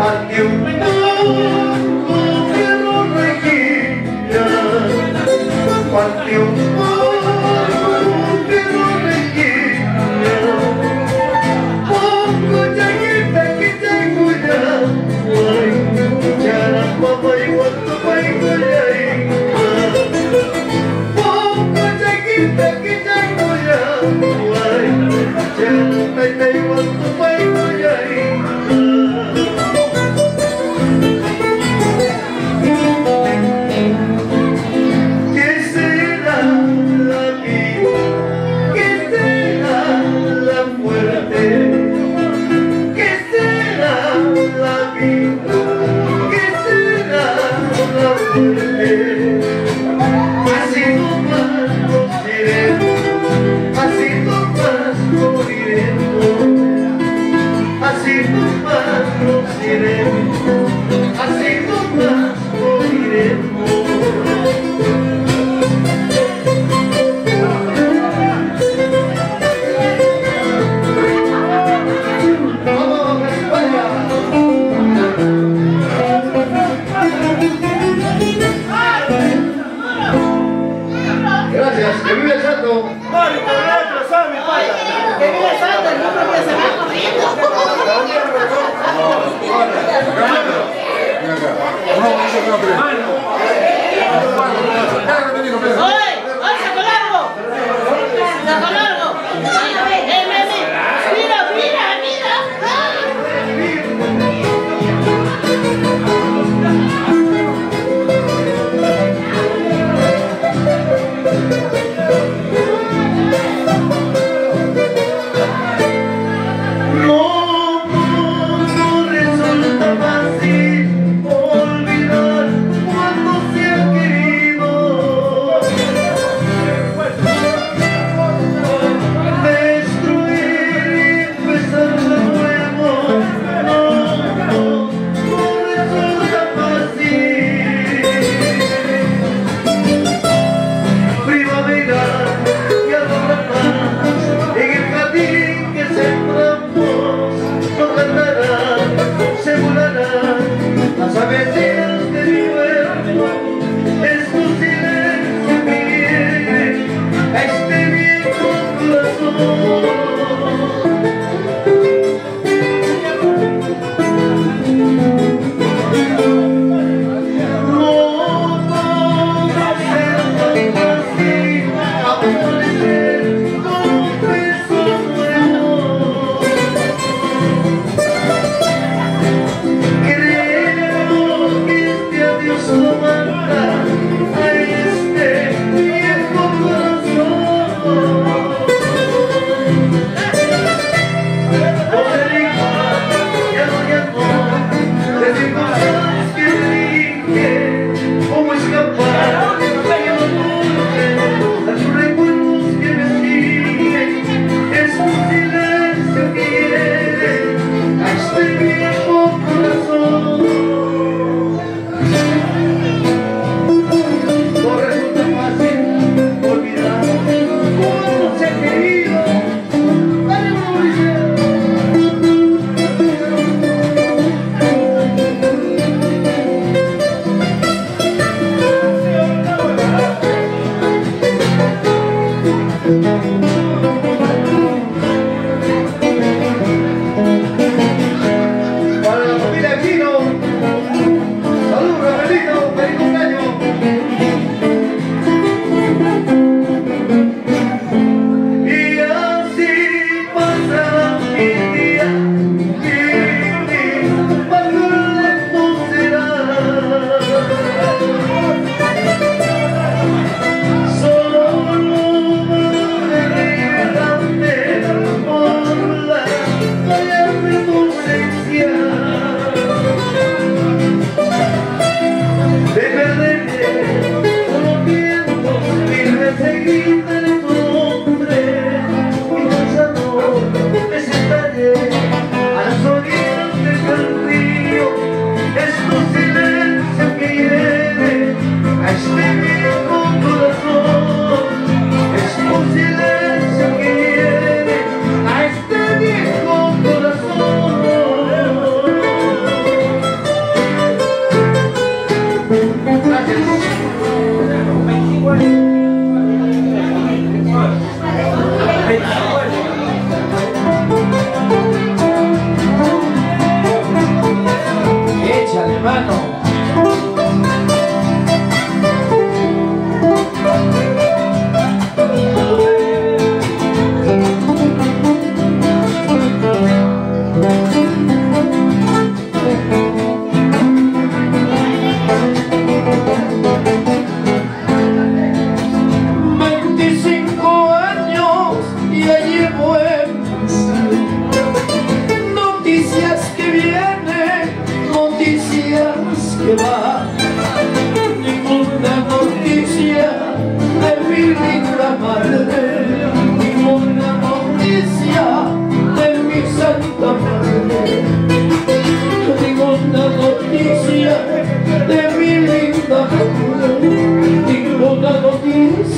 what you. ¡Oye! ¡Oye,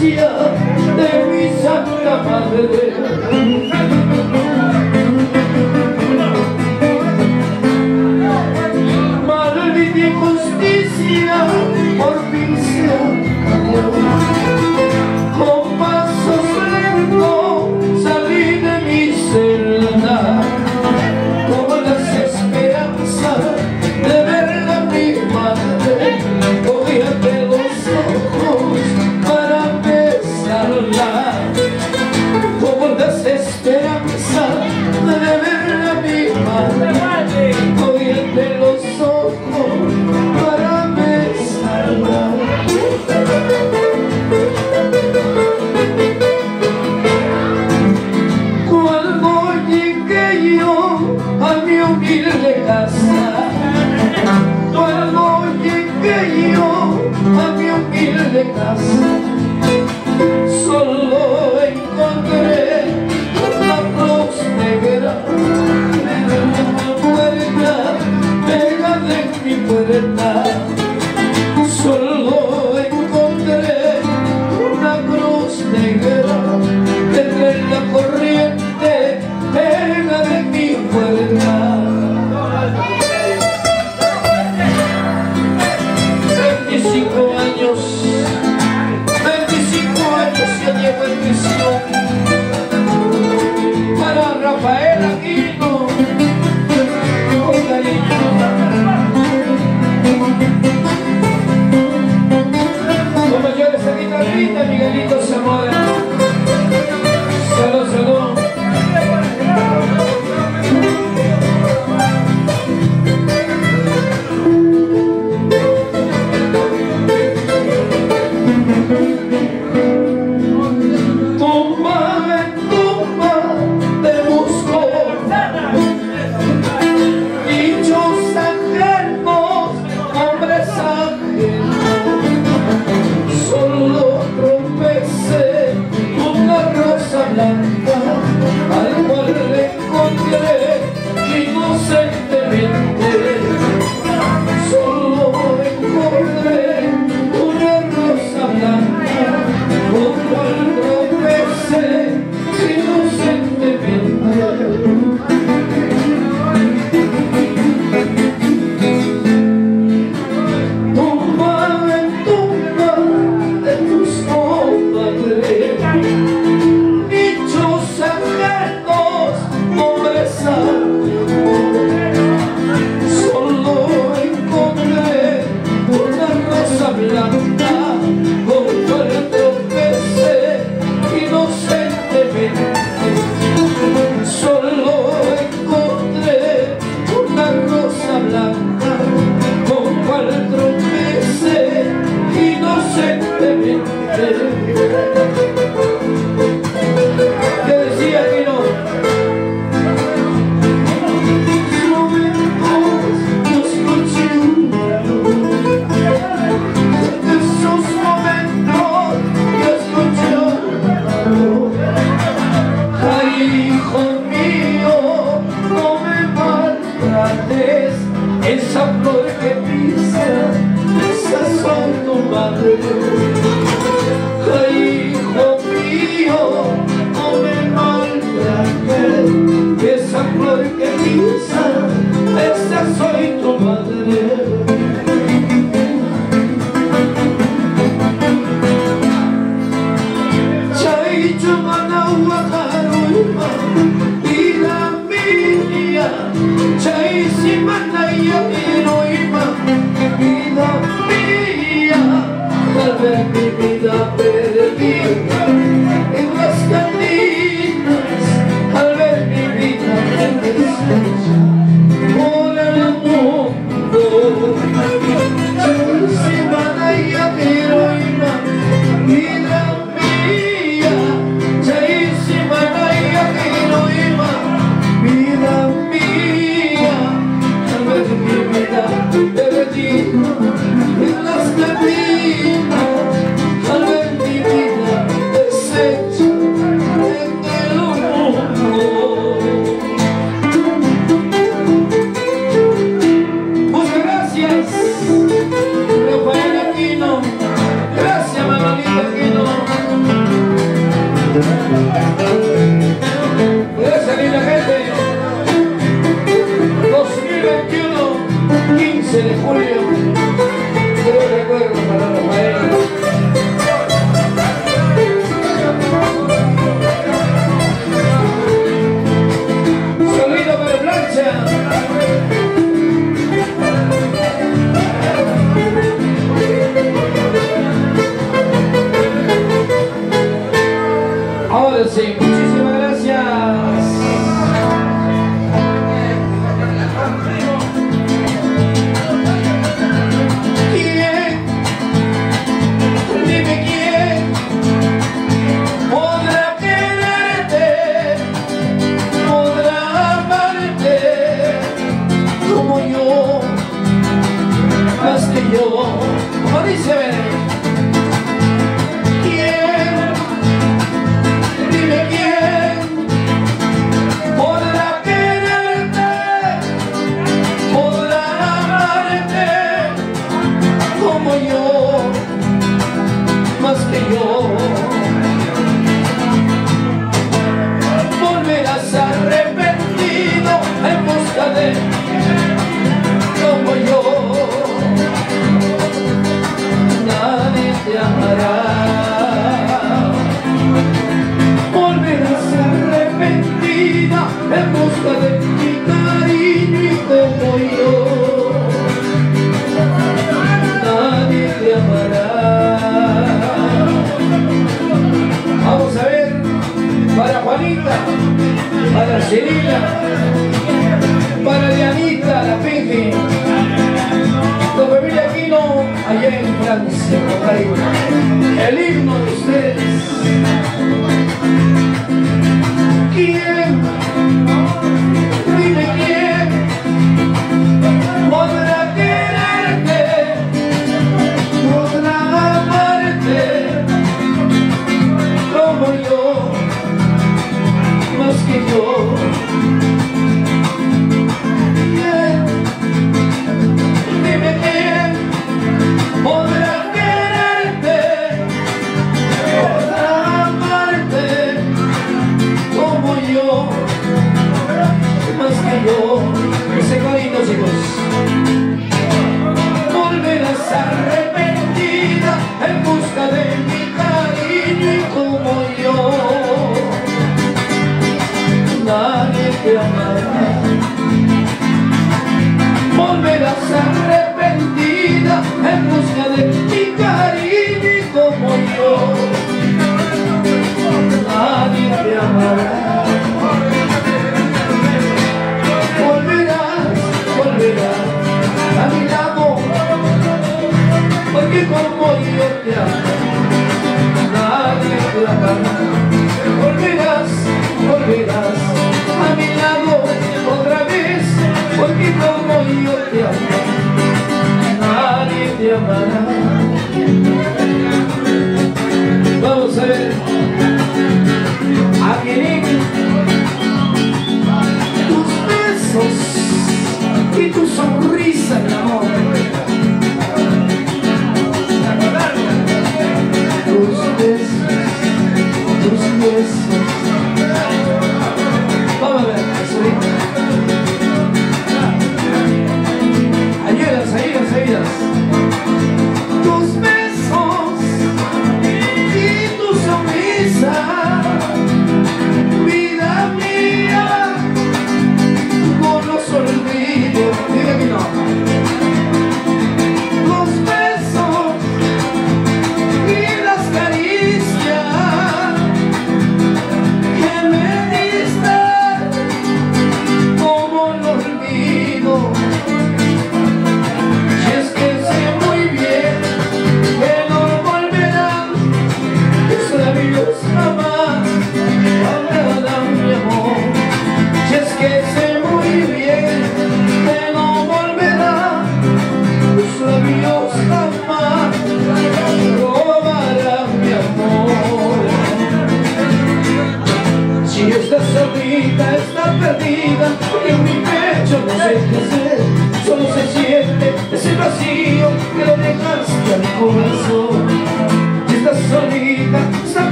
justicia de mi.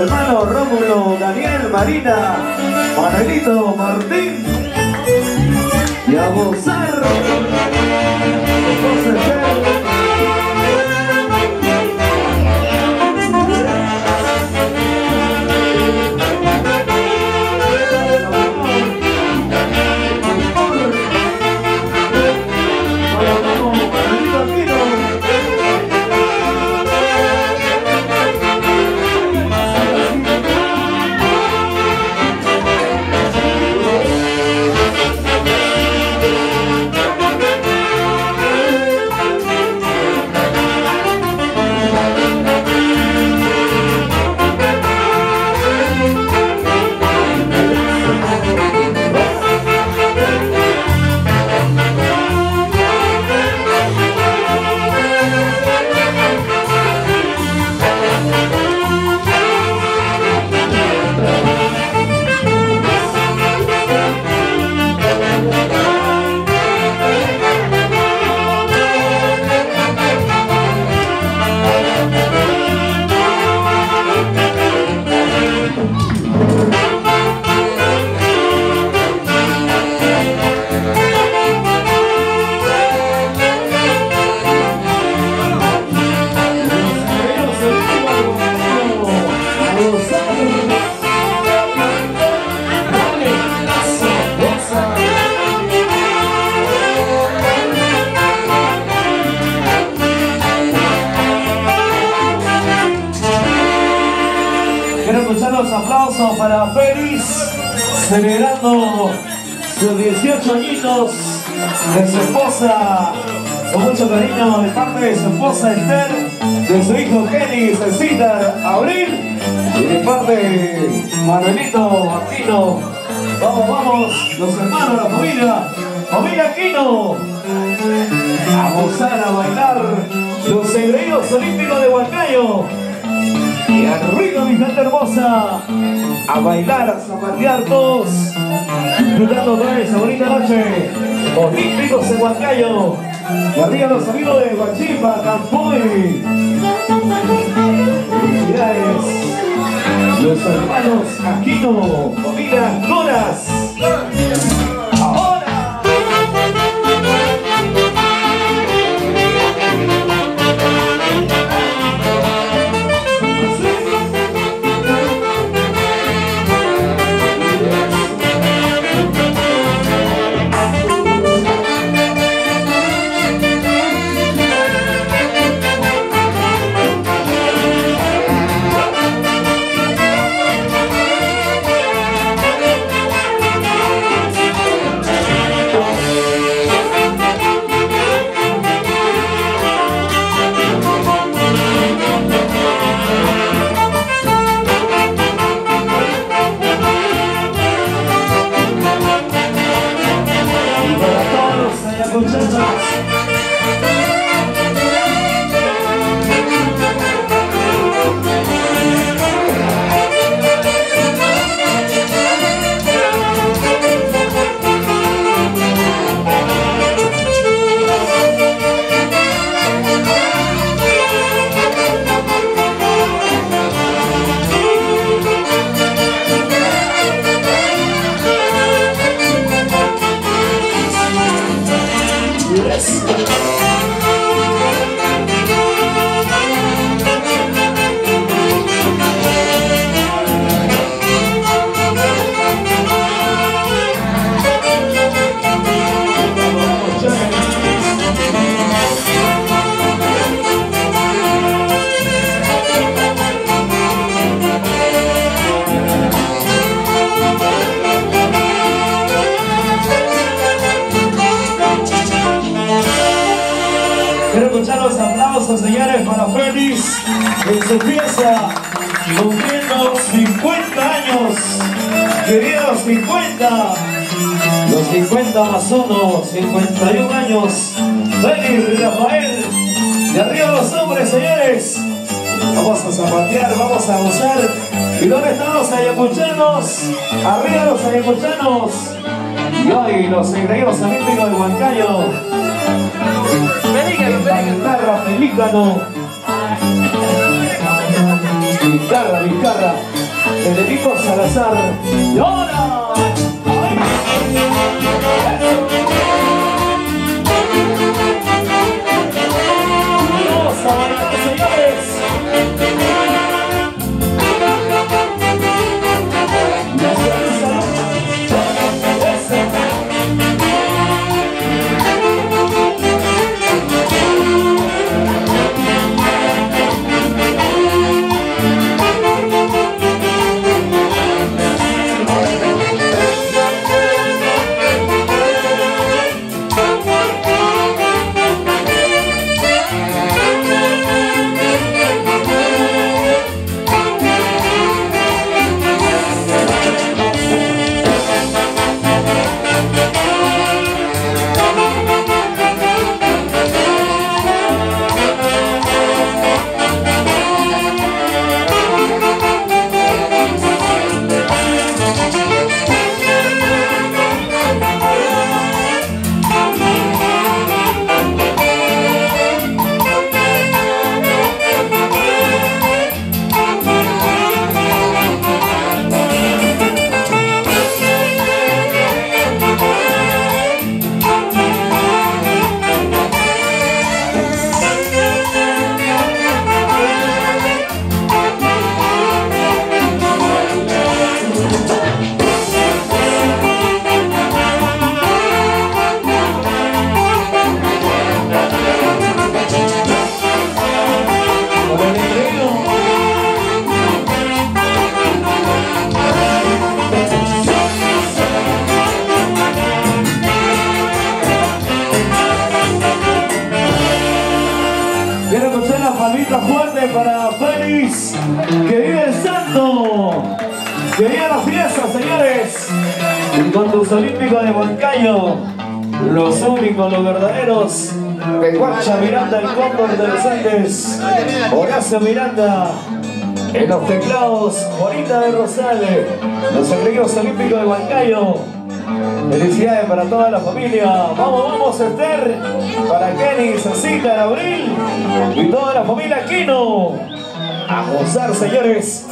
Hermanos Rómulo, Daniel, Marina, Manuelito, Martín. Y a gozar. De Esther, de su hijo Kenny, Cecita, Abril, y de parte de Manuelito, Martino. Vamos, vamos, los hermanos, la familia, familia Aquino, a gozar, a bailar los engreídos olímpicos de Huancayo. Y arriba mi gente hermosa, a bailar, a zapatear todos, disfrutando de esa bonita noche, olímpicos en Huancayo, y arriba los amigos de Guachimba, Campoy, felicidades, los hermanos Aquino, familia Coras, años. Rafael. De arriba los hombres, señores. Vamos a zapatear, vamos a gozar. ¿Y dónde están los ayacuchanos? Arriba los ayacuchanos. Y hoy los ingresos olímpicos de Huancayo. Guitarra, pelícano. Guitarra, guitarra. Federico Salazar. ¡Y ahora! ¡Ay! ¡Vamos Pecuacha Miranda, el cóndor de los Andes. Horacio Miranda. En los teclados, Bonita de Rosales. Los equipos olímpicos de Huancayo. Felicidades para toda la familia. Vamos, vamos, Esther. Para Kenny, Cecita, Abril. Y toda la familia Aquino. A gozar, señores.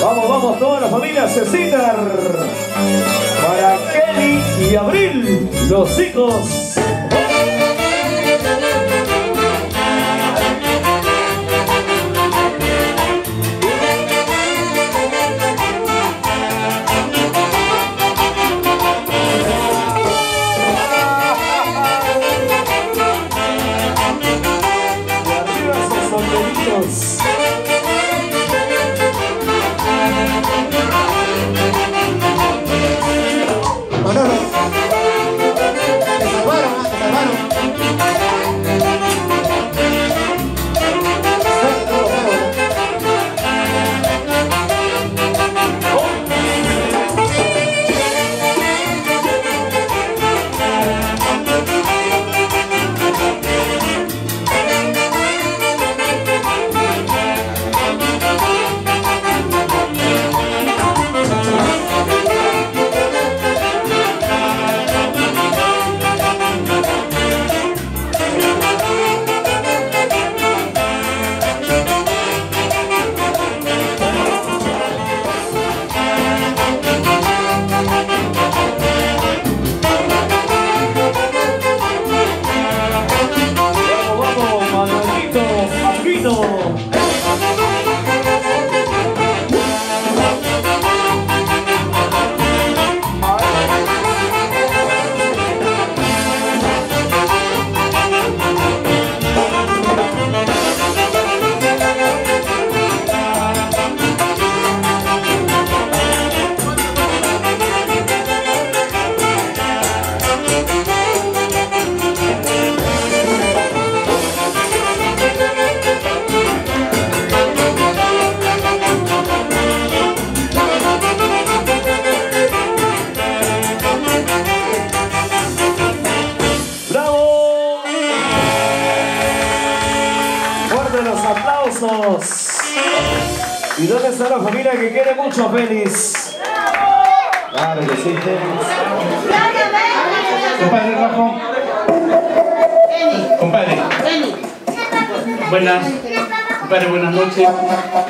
Vamos, vamos, toda la familia Cecitar. Para Kelly y Abril, los hijos.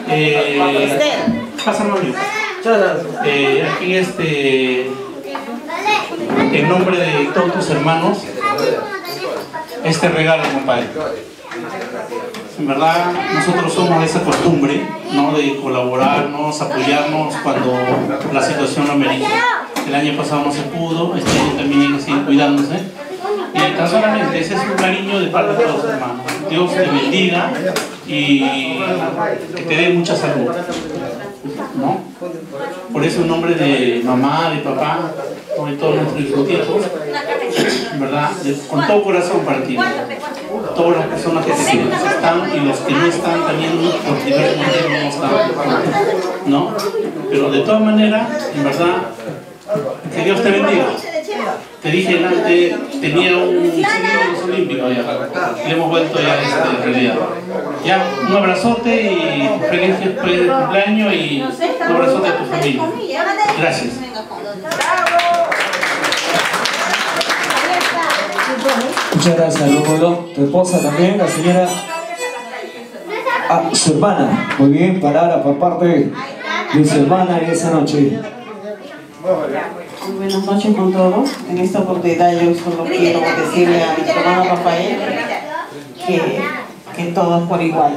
Eh, pásame eh, aquí este en nombre de todos tus hermanos este regalo compadre en verdad nosotros somos de esa costumbre, ¿no? De colaborarnos, apoyarnos cuando la situación lo amerita. El año pasado no se pudo, este año también siguen cuidándose. Y tan solamente ese es un cariño de parte de todos los hermanos. Dios te bendiga y que te dé mucha salud. ¿no? Por eso en nombre de mamá, de papá, de todos nuestros hijos, ¿verdad? Con todo corazón para todas las personas que están y los que no están también por diversos motivos no están. ¿No? Pero de todas maneras, en verdad, que Dios te bendiga. Te dije antes, tenía un ciclo olímpico ya. Le hemos vuelto ya este, en realidad. Ya, un abrazote y feliz cumpleaños y un abrazote a tu familia. Gracias. Muchas gracias, Rómulo. Tu esposa también, la señora... Ah, su hermana. Muy bien, palabra por parte de su hermana en esa noche. Buenas noches con todos. En esta oportunidad yo solo quiero decirle a mi hermano Rafael que, que todo es por igual.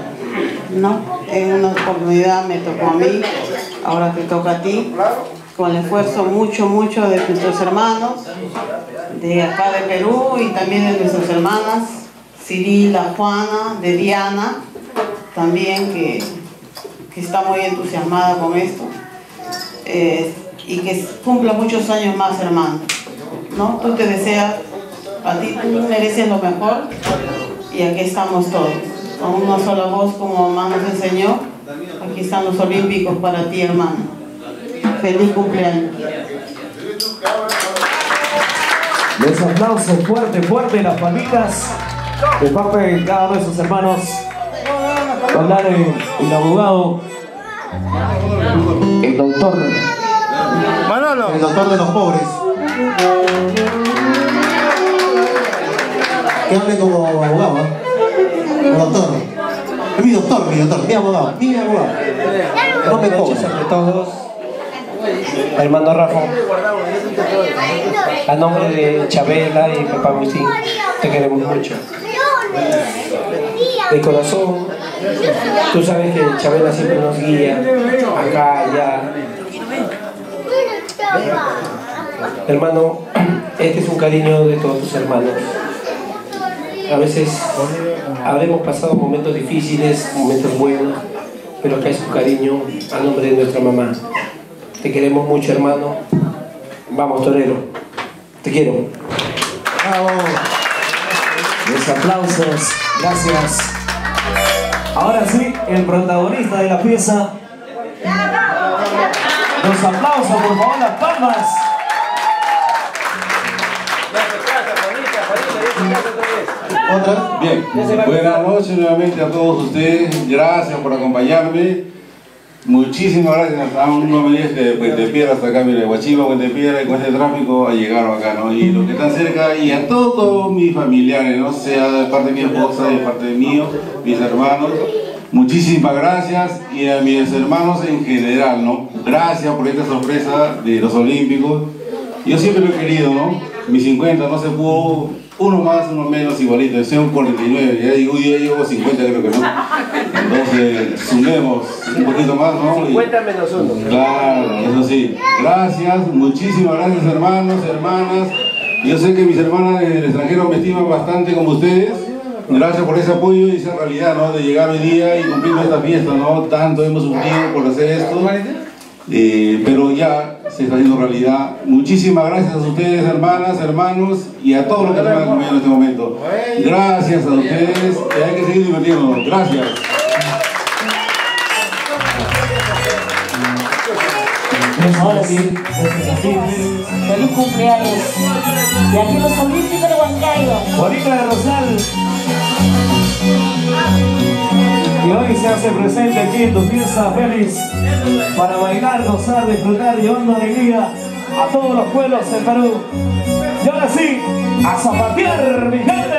¿no? En una oportunidad me tocó a mí, ahora te toca a ti. Con el esfuerzo mucho, mucho de nuestros hermanos, de acá de Perú y también de nuestras hermanas, Cirila, Juana, de Diana, también que, que está muy entusiasmada con esto. Eh, y que cumpla muchos años más, hermano. ¿no? Tú te deseas, a ti tú mereces lo mejor y aquí estamos todos. Con una sola voz como mamá nos enseñó, aquí están los olímpicos para ti, hermano. Feliz cumpleaños. Les aplausos fuerte, fuerte las familias de parte de cada uno de sus hermanos. Hablar el abogado, el doctor. El doctor de los pobres. Que hable como abogado, ¿eh? Como doctor. Es mi doctor, mi doctor, mi abogado, mi abogado. No me ante todos. Hermano Rafa, a nombre de Chabela y Papá Agustín, te queremos mucho. De corazón, tú sabes que Chabela siempre nos guía, acá, allá. Hermano, este es un cariño de todos tus hermanos. A veces habremos pasado momentos difíciles, momentos buenos, pero acá es un cariño a nombre de nuestra mamá. Te queremos mucho, hermano. Vamos, torero. Te quiero. Bravo. Los aplausos. Gracias. Ahora sí, el protagonista de la pieza. Los aplausos, por favor, las palmas. ¿Otra? Bien, buenas noches nuevamente a todos ustedes, gracias por acompañarme. Muchísimas gracias a me dice de Puente Piedra hasta acá, mire, Guachiva, Puente Piedra, y con este tráfico llegaron acá, ¿no? Y los que están cerca, y a todos mis familiares, ¿no? Sea de parte de mi esposa, de parte de mío, mis hermanos, muchísimas gracias, y a mis hermanos en general, ¿no? Gracias por esta sorpresa de los Olímpicos. Yo siempre lo he querido, ¿no? Mis 50 no se pudo, uno más, uno menos, igualito. Yo soy un 49, ya digo, yo llevo 50, creo que no. Entonces, sumemos un poquito más, ¿no? Y- 50 menos uno. Claro, eso sí. Gracias, muchísimas gracias hermanos, hermanas. Yo sé que mis hermanas en el extranjero me estiman bastante como ustedes. Gracias por ese apoyo y esa realidad, ¿no? De llegar hoy día y cumplir esta fiesta, ¿no? Tanto hemos sufrido por hacer esto. Eh, pero ya se está haciendo realidad. Muchísimas gracias a ustedes, hermanas, hermanos, y a todos los que están conmigo en este momento. Gracias a ustedes, y hay que seguir divirtiéndonos. Gracias. Ahora sí, Feliz cumpleaños. Y aquí los Olímpicos de Huancayo. Bonita de Rosal. Y hoy se hace presente aquí en tu fiesta feliz para bailar, gozar, disfrutar, llevando alegría a todos los pueblos del Perú. Y ahora sí, a zapatear, mi gente.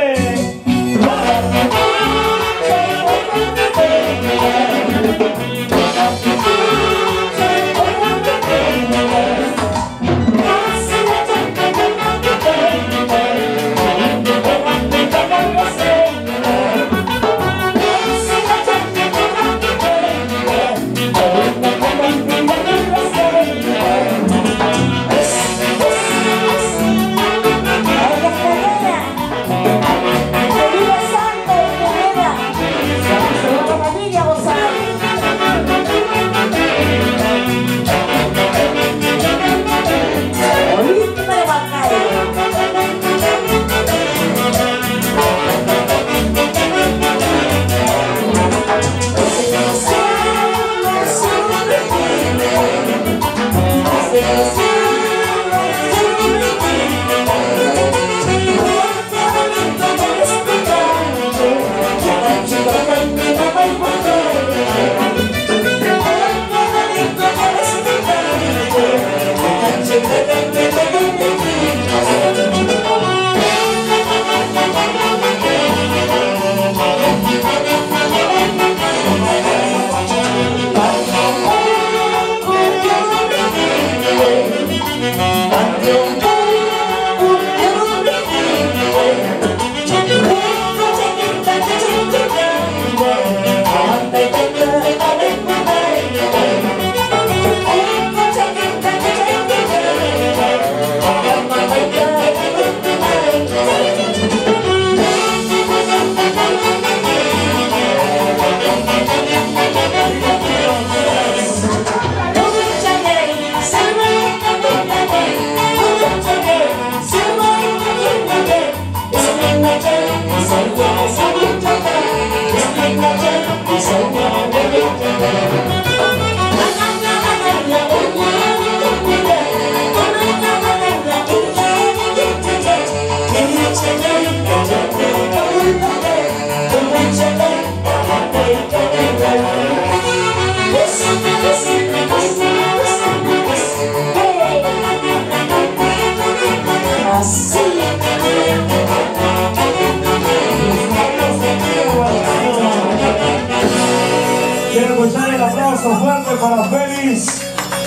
Aplauso fuerte para Félix.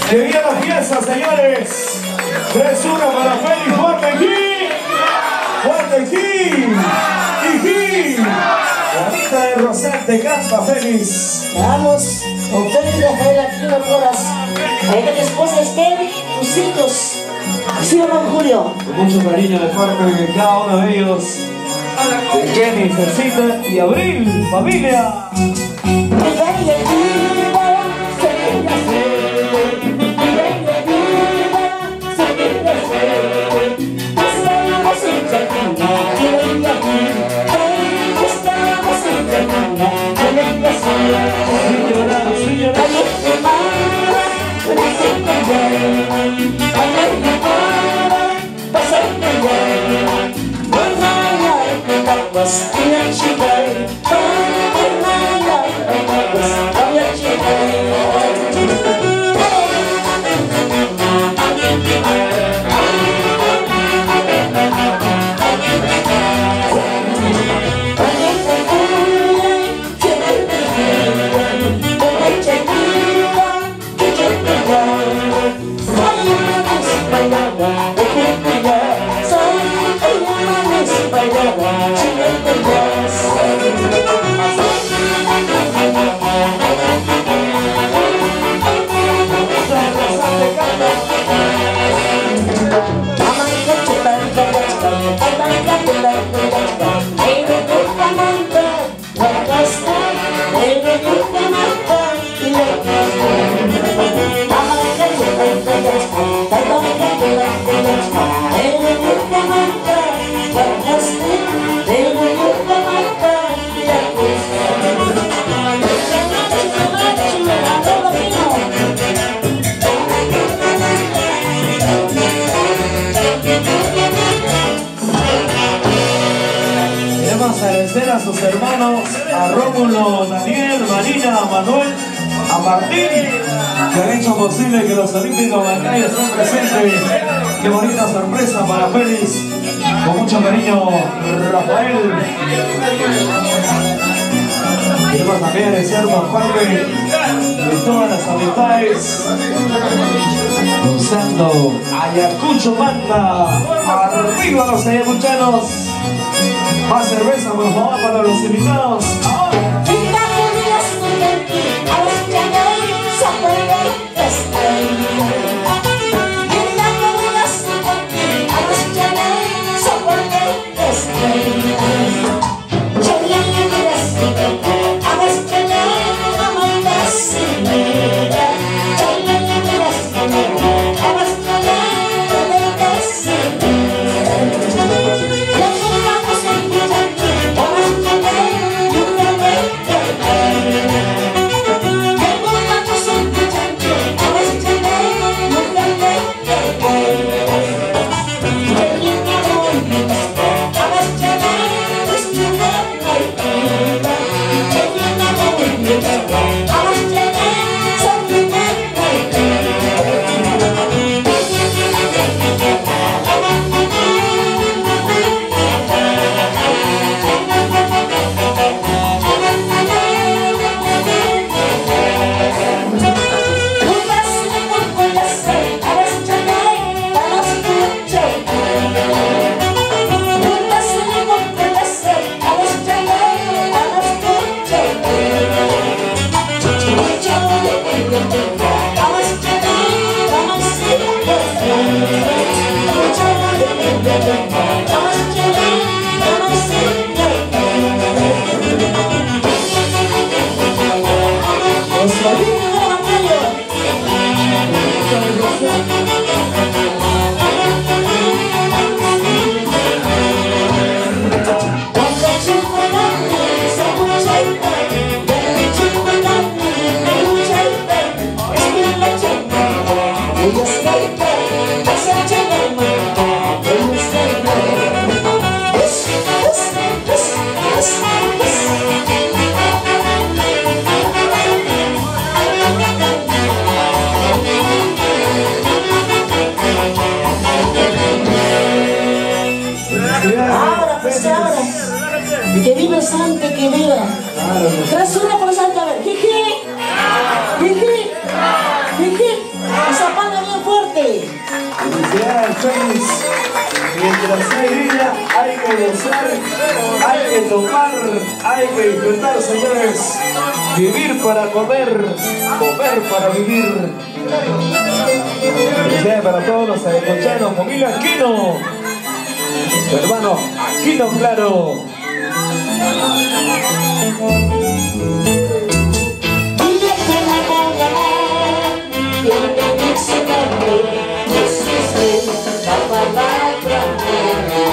Que viene la fiesta, señores. 3-1 para Félix. Fuerte aquí. Fuerte aquí. Aquí. Juanita de Rosante canta Félix. Vamos, con Félix Rafael Aquino Rodas. Ahí está tu esposa Esther, tus hijos. Así va Julio. Con mucho cariño de parte de cada uno de ellos. De Jenny, Cecita y Abril, familia. Sus hermanos, a Rómulo, Daniel, Marina, Manuel, a Martín, que han hecho posible que los Olímpicos Bancarios estén presentes. Qué bonita sorpresa para Félix. Con mucho cariño, Rafael. Queremos también agradecer por parte de todas las amistades. Usando Ayacucho Manta. Arriba los ayacuchanos. Más cerveza, por favor, para los invitados. Ahora, Vida, hay que gozar, hay que tomar, hay que disfrutar, señores. Vivir para comer, comer para vivir. Felicidades para todos los ayacuchanos, familia Aquino. Hermano Aquino Claro. esa palabra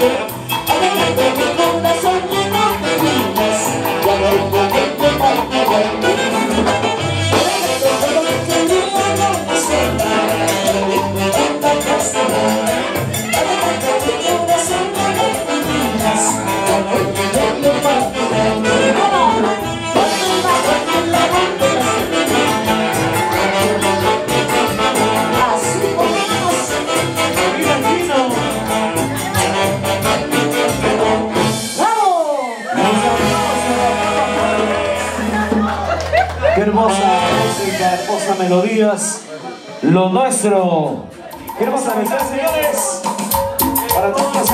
Qué Lo nuestro. Qué hermosa mensaje, señores. Para todos los